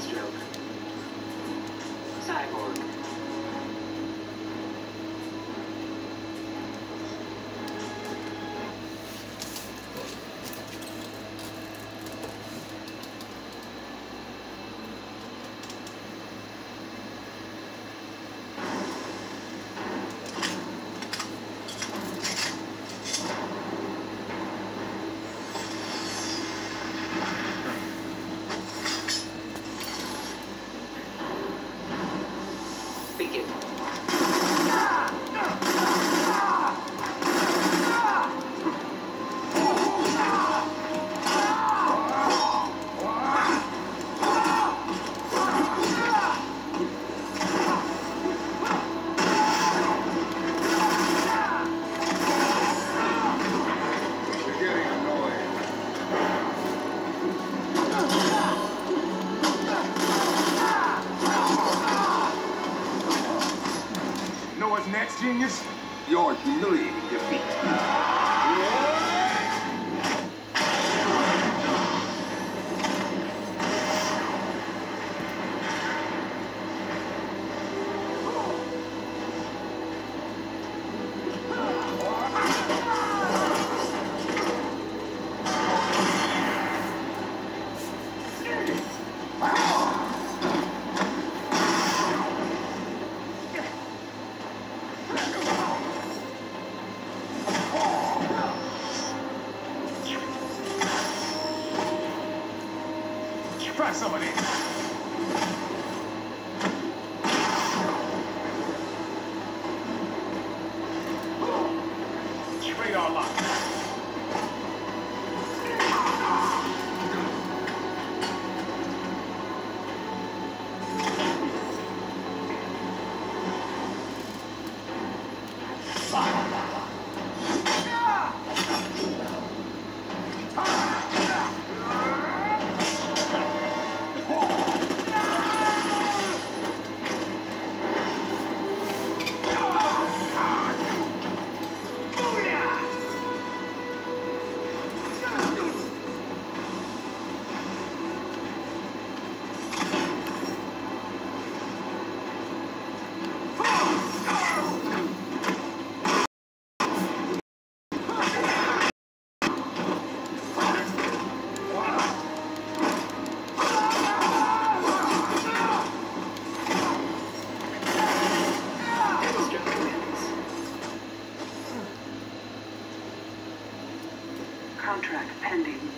Deathstroke. Know what's next, genius? Your humiliating defeat. Try some of this. Radar lock. Contract pending.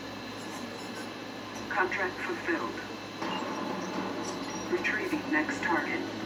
Contract fulfilled. Retrieving next target.